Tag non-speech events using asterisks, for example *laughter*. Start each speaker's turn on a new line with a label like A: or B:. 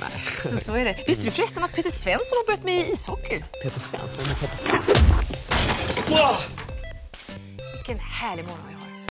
A: Nej. *laughs*
B: Så, så är det. Visste du förresten att Peter Svensson har börjat med ishockey?
A: Peter Svensson, vem är Peter Svensson? Wow!
B: Vilken härlig morgon jag har.